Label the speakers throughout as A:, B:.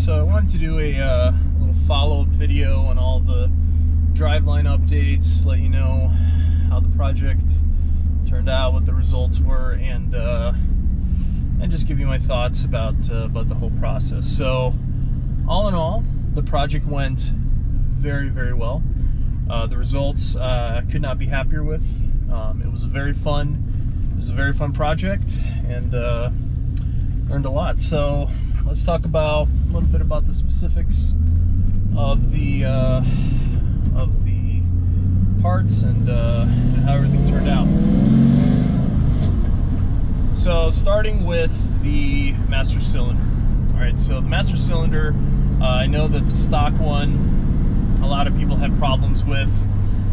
A: so I wanted to do a uh, little follow-up video on all the driveline updates, let you know how the project turned out, what the results were, and uh, and just give you my thoughts about uh, about the whole process. So, all in all, the project went very very well. Uh, the results uh, I could not be happier with. Um, it was a very fun, it was a very fun project, and uh, learned a lot. So let's talk about a little bit about the specifics of the uh, of the parts and, uh, how everything turned out. So starting with the master cylinder. All right, so the master cylinder, uh, I know that the stock one, a lot of people had problems with,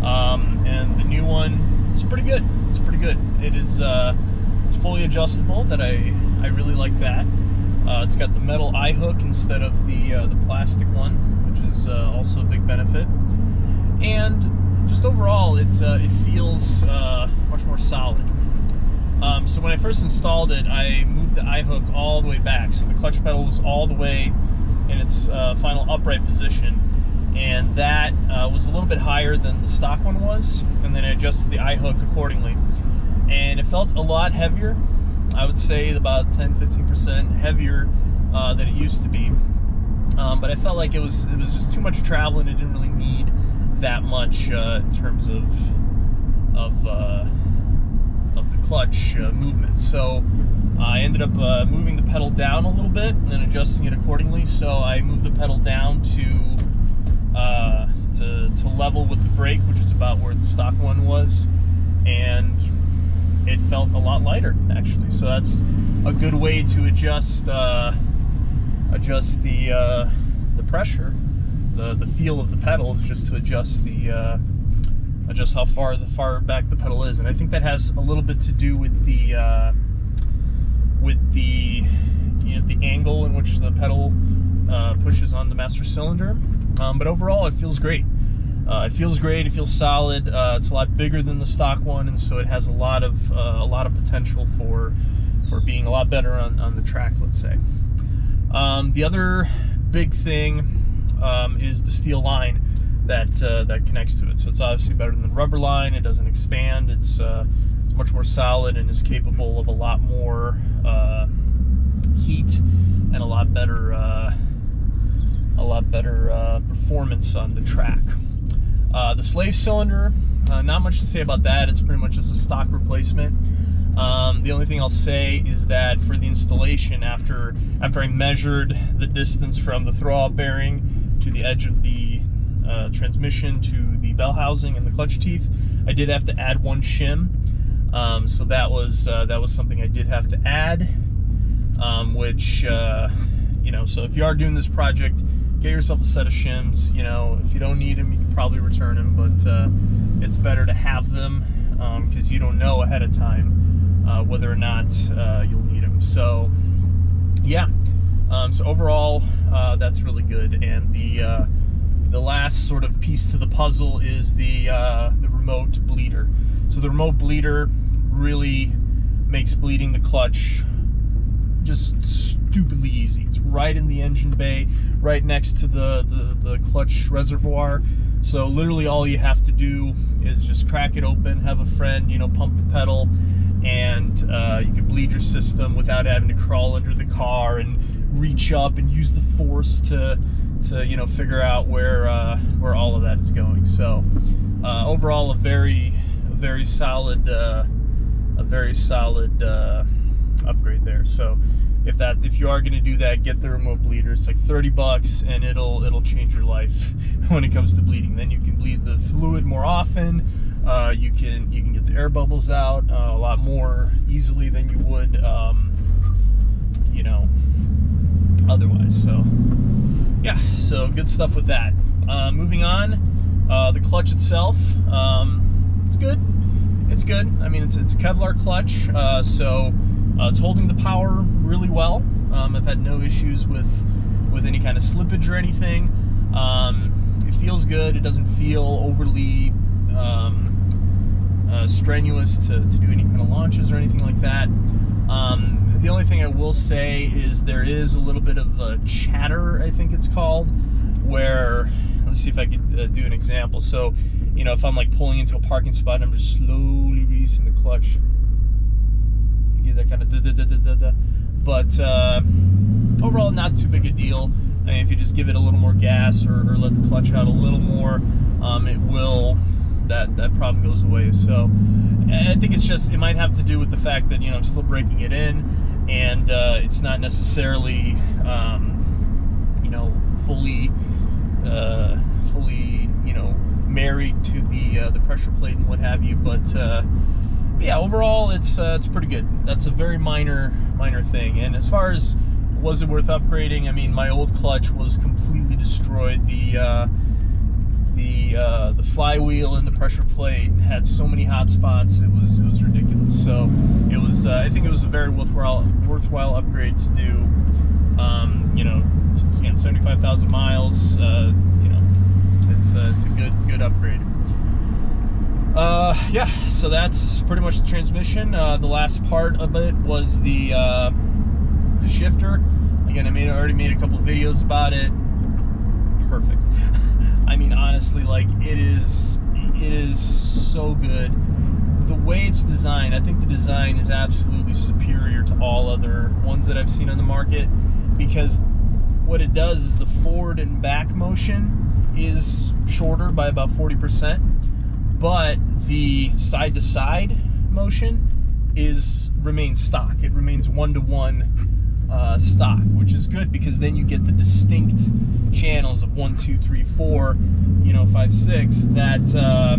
A: um, and the new one, it's pretty good. It's pretty good. It is, uh, it's fully adjustable. That I I really like that. Uh, it's got the metal eye hook instead of the uh, the plastic one, which is uh, also a big benefit. And just overall, it uh, it feels uh, much more solid. Um, so when I first installed it, I moved the eye hook all the way back, so the clutch pedal was all the way in its uh, final upright position, and that was a little bit higher than the stock one was. And then I adjusted the eye hook accordingly, and it felt a lot heavier I would say about 10-15% heavier uh, than it used to be. Um, but I felt like it was it was just too much travel and it didn't really need that much uh, in terms of of uh, of the clutch uh, movement. So I ended up uh, moving the pedal down a little bit and then adjusting it accordingly. So I moved the pedal down to uh, to, to level with the brake, which is about where the stock one was, and it felt a lot lighter actually. So that's a good way to adjust uh, adjust the uh, the pressure, the the feel of the pedal, just to adjust the uh, adjust how far the far back the pedal is, and I think that has a little bit to do with the uh, with the you know the angle in which the pedal uh, pushes on the master cylinder. Um, but overall, it feels great. Uh, it feels great. It feels solid. Uh, it's a lot bigger than the stock one, and so it has a lot of uh, a lot of potential for for being a lot better on, on the track. Let's say. Um, the other big thing um, is the steel line that uh, that connects to it. So it's obviously better than the rubber line. It doesn't expand. It's uh, it's much more solid and is capable of a lot more uh, heat and a lot better a lot better performance on the track. Uh, the slave cylinder, uh, not much to say about that. It's pretty much just a stock replacement. Um, the only thing I'll say is that for the installation, after after I measured the distance from the throwout bearing to the edge of the uh, transmission to the bell housing and the clutch teeth, I did have to add one shim. Um, so that was uh, that was something I did have to add, um, which uh, you know. So if you are doing this project, get yourself a set of shims. You know, if you don't need them, you can probably return them, but uh, it's better to have them because um, you don't know ahead of time uh, whether or not uh, you'll need them. So, yeah. Um, so overall, uh, that's really good. And the uh, the last sort of piece to the puzzle is the uh, the remote bleeder. So the remote bleeder really makes bleeding the clutch just stupidly easy. It's right in the engine bay, right next to the, the, the clutch reservoir. So literally all you have to do is just crack it open, have a friend, you know, pump the pedal, and uh, you can bleed your system without having to crawl under the car and reach up and use the force to, to you know, figure out where uh, where all of that is going. So uh, overall, a very, very solid, uh, a very solid uh, upgrade there. So if that if you are going to do that, get the remote bleeder. It's like 30 bucks, and it'll it'll change your life when it comes to bleeding. Then you can bleed the fluid more often. Uh, you can you can get the air bubbles out uh, a lot more easily than you would, um, you know, otherwise. So yeah, so good stuff with that. Uh, moving on, uh, the clutch itself, um, it's good. It's good. I mean, it's it's Kevlar clutch, uh, so uh, it's holding the power really well. Um, I've had no issues with with any kind of slippage or anything. Um, it feels good. It doesn't feel overly um, uh, strenuous to, to do any kind of launches or anything like that. Um, the only thing I will say is there is a little bit of a chatter, I think it's called, where let's see if I could uh, do an example. So, you know, if I'm like pulling into a parking spot and I'm just slowly releasing the clutch, that kind of da da da. But uh, overall, not too big a deal. I mean, if you just give it a little more gas or, or let the clutch out a little more, um, it will that that problem goes away. So I think it's just it might have to do with the fact that you know I'm still breaking it in, and uh, it's not necessarily um, you know fully uh, fully you know married to the uh, the pressure plate and what have you. But uh, yeah, overall it's uh, it's pretty good. That's a very minor minor thing. And as far as was it worth upgrading? I mean, my old clutch was completely destroyed. The uh, the uh, the flywheel and the pressure plate had so many hot spots. It was it was ridiculous. So it was uh, I think it was a very worthwhile worthwhile upgrade to do. Um, you know, again, 75,000 miles. Uh, you know, it's uh, it's a good good upgrade. Uh, yeah, so that's pretty much the transmission. Uh, the last part of it was the the shifter. Again, I made already made a couple videos about it. Perfect. I mean, honestly, like it is, it is so good. The way it's designed, I think the design is absolutely superior to all other ones that I've seen on the market because what it does is the forward and back motion is shorter by about 40%, but the side to side motion is remains stock. It remains one to one uh, stock, which is good because then you get the distinct channels of one, two, three, four, you know, five, six. That uh,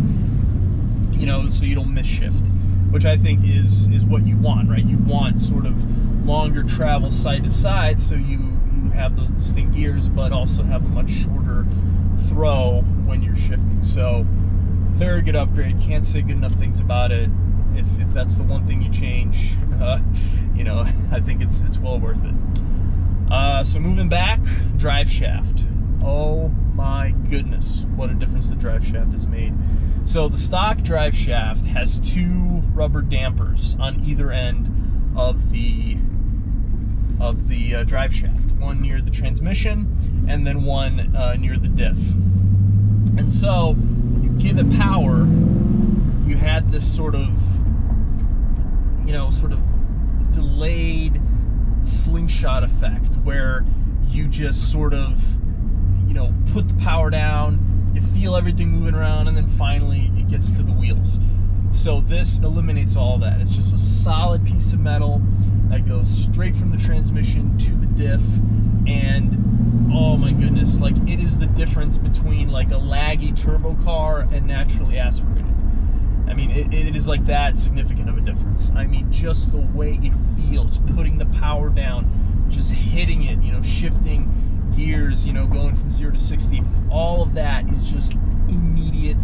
A: you know, so you don't miss shift, which I think is is what you want, right? You want sort of longer travel side to side, so you you have those distinct gears, but also have a much shorter throw when you're shifting. So very good upgrade. Can't say good enough things about it if, if that's the one thing you change, uh, you know, I think it's it's well worth it. Uh, so moving back, drive shaft. Oh my goodness, what a difference the drive shaft has made. So the stock drive shaft has two rubber dampers on either end of the of the uh, drive shaft. One near the transmission, and then one uh, near the diff. And so give it power, you had this sort of you know, sort of delayed slingshot effect where you just sort of, you know, put the power down, you feel everything moving around, and then finally it gets to the wheels. So this eliminates all that. It's just a solid piece of metal that goes straight from the transmission to the diff and oh my goodness, like it is the difference between like a laggy turbo car and naturally aspirated. I mean, it, it is like that significant of a difference. I mean, just the way it feels, putting the power down, just hitting it, you know, shifting gears, you know, going from zero to 60, all of that is just immediate,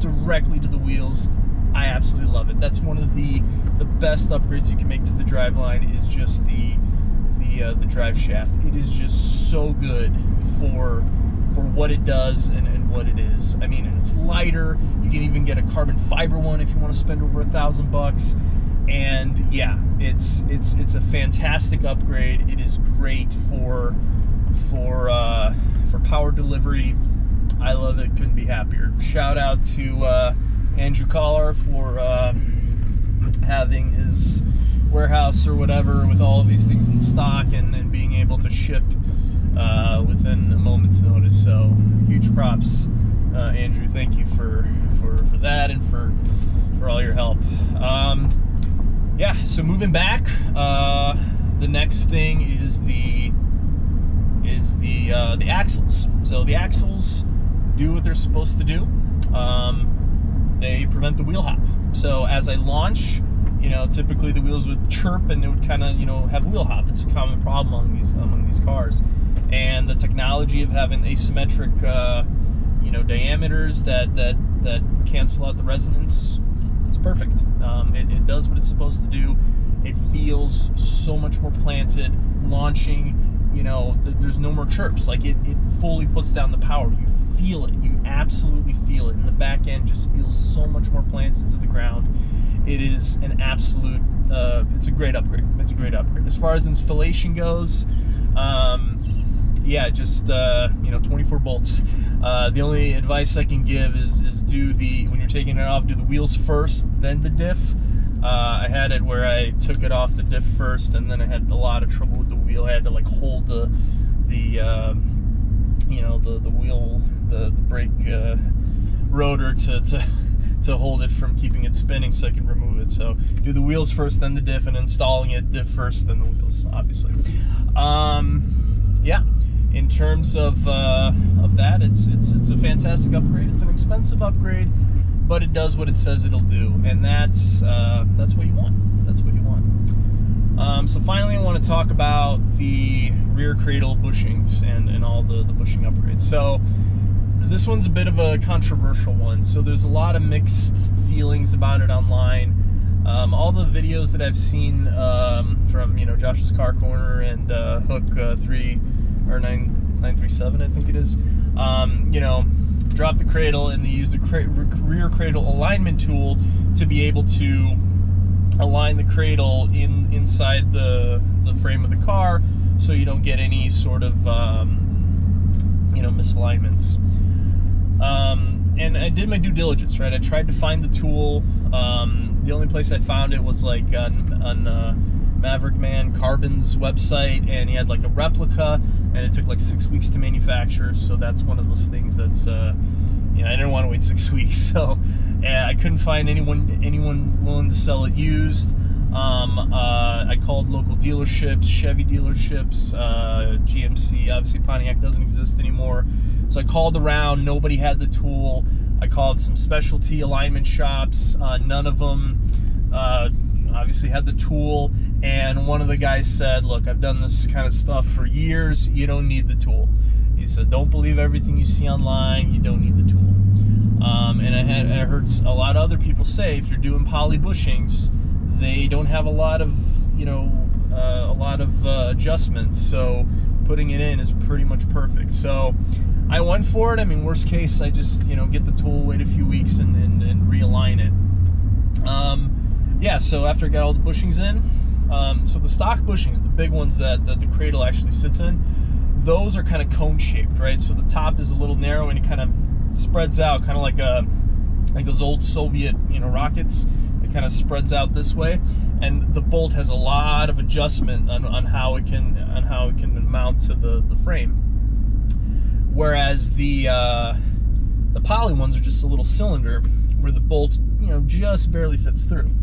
A: directly to the wheels. I absolutely love it. That's one of the the best upgrades you can make to the driveline is just the the uh, the drive shaft. It is just so good for for what it does and, and what it is. I mean, it's lighter. You can even get a carbon fiber one if you want to spend over a thousand bucks. And yeah, it's it's it's a fantastic upgrade. It is great for for uh, for power delivery. I love it. Couldn't be happier. Shout out to uh, Andrew Collar for uh, having his warehouse or whatever with all of these things in stock and, and being able to ship uh, within a moment's notice. So huge props, uh, Andrew. Thank you for, for for that and for for all your help. Um, yeah. So moving back, uh, the next thing is the is the uh, the axles. So the axles do what they're supposed to do. Um, they prevent the wheel hop. So as I launch, you know, typically the wheels would chirp and it would kind of, you know, have wheel hop. It's a common problem among these among these cars and the technology of having asymmetric, uh, you know, diameters that that that cancel out the resonance. It's perfect. Um, it, it does what it's supposed to do. It feels so much more planted. Launching, you know, th there's no more chirps. Like it, it fully puts down the power. You feel it. You absolutely feel it. And the back end just feels so much more planted to the ground. It is an absolute uh, it's a great upgrade. It's a great upgrade. As far as installation goes, um, yeah, just uh, you know, 24 bolts. Uh, the only advice I can give is is do the when you're taking it off, do the wheels first, then the diff. Uh, I had it where I took it off the diff first, and then I had a lot of trouble with the wheel. I had to like hold the the uh, you know the the wheel the, the brake uh, rotor to to to hold it from keeping it spinning so I can remove it. So do the wheels first, then the diff, and installing it diff first, then the wheels, obviously. Um, yeah, in terms of uh, of that, it's it's it's a fantastic upgrade. It's an expensive upgrade, but it does what it says it'll do, and that's uh, that's what you want. That's what you want. Um, so finally, I want to talk about the rear cradle bushings and and all the the bushing upgrades. So this one's a bit of a controversial one. So there's a lot of mixed feelings about it online. Um, all the videos that I've seen um, from you know Josh's Car Corner and uh, Hook uh, three or nine nine three seven I think it is. Um, you know, drop the cradle and they use the cra rear cradle alignment tool to be able to align the cradle in inside the the frame of the car so you don't get any sort of um, you know misalignments. Um, and I did my due diligence, right? I tried to find the tool. Um, the only place I found it was like on, on uh, Maverick Man Carbon's website, and he had like a replica, and it took like six weeks to manufacture. So that's one of those things that's, uh, you know, I didn't want to wait six weeks, so I couldn't find anyone anyone willing to sell it used. Um, uh, I called local dealerships, Chevy dealerships, uh, GMC. Obviously, Pontiac doesn't exist anymore. So I called around. Nobody had the tool. I called some specialty alignment shops. Uh, none of them uh, obviously had the tool. And one of the guys said, "Look, I've done this kind of stuff for years. You don't need the tool." He said, "Don't believe everything you see online. You don't need the tool." Um, and I had I heard a lot of other people say, if you're doing poly bushings they don't have a lot of you know uh, a lot of uh, adjustments so putting it in is pretty much perfect so I went for it I mean worst case I just you know get the tool wait a few weeks and, and, and realign it um, yeah so after I got all the bushings in um, so the stock bushings the big ones that, that the cradle actually sits in those are kind of cone shaped right? So the top is a little narrow and it kind of spreads out kind of like a like those old Soviet you know rockets. It kind of spreads out this way. And the bolt has a lot of adjustment on, on how it can on how it can mount to the, the frame. Whereas the uh, the poly ones are just a little cylinder where the bolt you know just barely fits through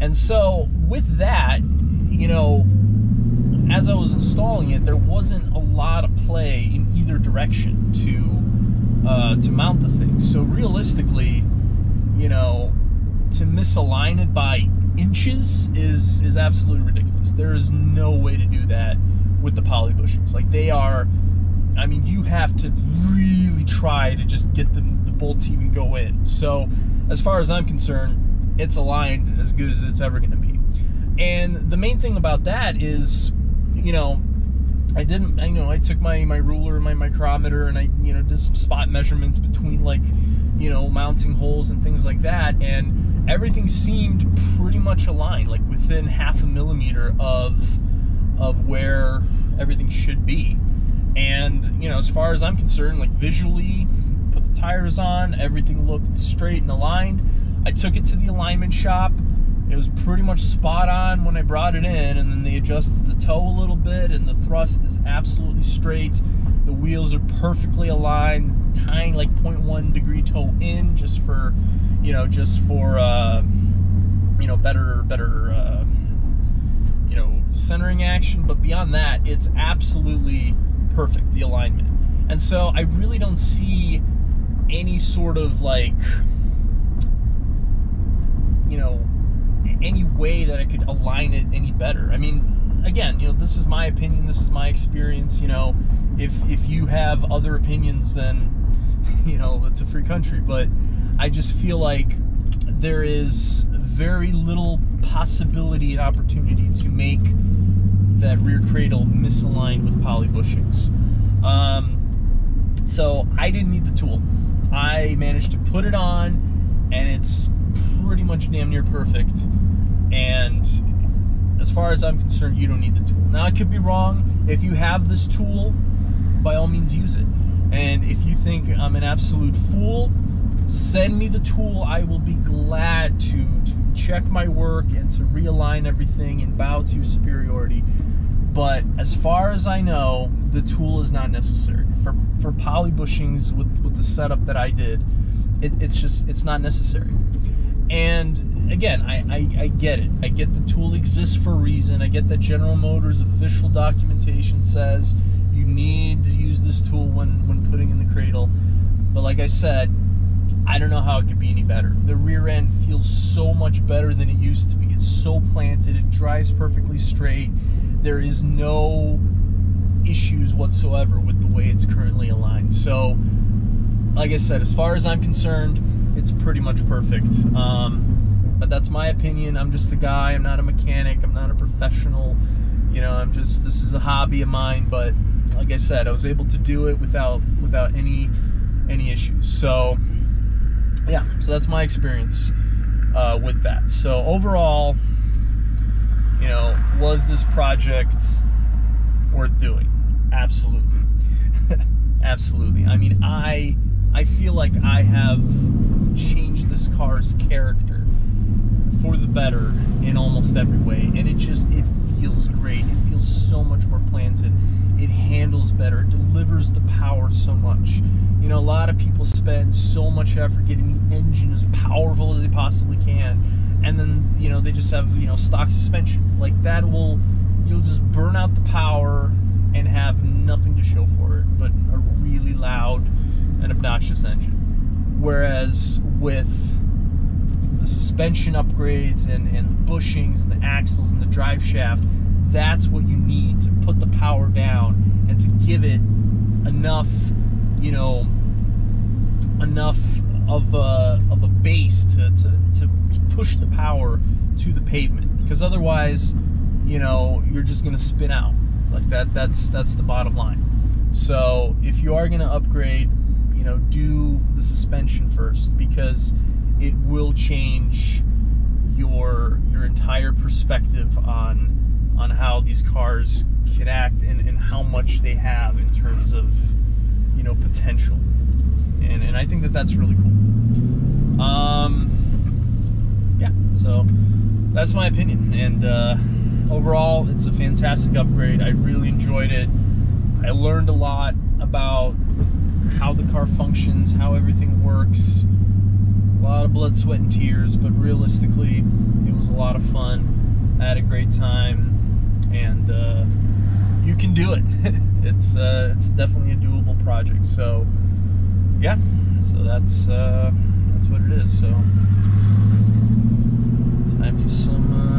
A: and so with that you know as I was installing it there wasn't a lot of play in either direction to uh, to mount the thing so realistically you know to misalign it by inches is is absolutely ridiculous. There is no way to do that with the poly bushings. Like they are, I mean, you have to really try to just get the, the bolt to even go in. So as far as I'm concerned, it's aligned as good as it's ever going to be. And the main thing about that is, you know, I didn't, I you know, I took my, my ruler and my micrometer and I, you know, did some spot measurements between like, you know, mounting holes and things like that. And everything seemed pretty much aligned, like within half a millimeter of of where everything should be. And you know, as far as I'm concerned, like visually, put the tires on, everything looked straight and aligned. I took it to the alignment shop. It was pretty much spot on when I brought it in, and then they adjusted the toe a little bit, and the thrust is absolutely straight. The wheels are perfectly aligned, tying like 0.1 degree toe in just for you know, just for uh, you know better better uh, you know centering action. But beyond that, it's absolutely perfect the alignment. And so I really don't see any sort of like you know any way that I could align it any better. I mean, again, you know, this is my opinion, this is my experience, you know, if if you have other opinions then you know, it's a free country, but I just feel like there is very little possibility and opportunity to make that rear cradle misaligned with poly bushings. Um, so I didn't need the tool. I managed to put it on and it's pretty much damn near perfect. And as far as I'm concerned, you don't need the tool. Now, I could be wrong. If you have this tool, by all means use it. And if you think I'm an absolute fool, send me the tool. I will be glad to, to check my work and to realign everything and bow to your superiority. But as far as I know, the tool is not necessary. For, for poly bushings with, with the setup that I did, it, it's just, it's not necessary. And again, I, I, I, get it. I get the tool exists for a reason. I get that General Motors official documentation says you need to use this tool when, when putting in the cradle. But like I said, I don't know how it could be any better. The rear end feels so much better than it used to be. It's so planted, it drives perfectly straight. There is no issues whatsoever with the way it's currently aligned. So, like I said, as far as I'm concerned, it's pretty much perfect. Um, but that's my opinion. I'm just a guy. I'm not a mechanic. I'm not a professional. You know, I'm just this is a hobby of mine. But like I said, I was able to do it without without any any issues. So yeah, so that's my experience uh, with that. So overall, you know, was this project worth doing? Absolutely. Absolutely. I mean, I I feel like I have changed this car's character for the better in almost every way. And it just, it feels great. It feels so much more planted. It handles better. It delivers the power so much. You know, a lot of people spend so much effort getting the engine as powerful as they possibly can. And then, you know, they just have, you know, stock suspension. Like that will, you'll just burn out the power and have nothing to show for it but a really loud an obnoxious engine. Whereas with the suspension upgrades and, and the bushings and the axles and the drive shaft, that's what you need to put the power down and to give it enough, you know, enough of a, of a base to, to, to push the power to the pavement. Because otherwise, you know, you're just gonna spin out. Like that that's that's the bottom line. So if you are gonna upgrade, you know, do the suspension first because it will change your your entire perspective on on how these cars can act and, and how much they have in terms of you know potential. And and I think that that's really cool. Um yeah so that's my opinion. And uh overall it's a fantastic upgrade. I really enjoyed it. I learned a lot about how the car functions, how everything works. A lot of blood, sweat, and tears, but realistically, it was a lot of fun. I had a great time, and uh, you can do it. it's uh, it's definitely a doable project. So, yeah, so that's uh, that's what it is. So, time for some. Uh,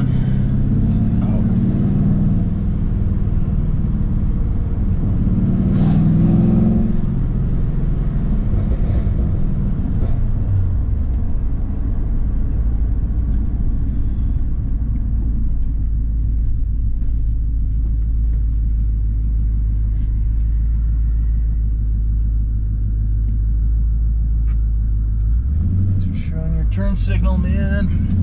A: turn signal, man.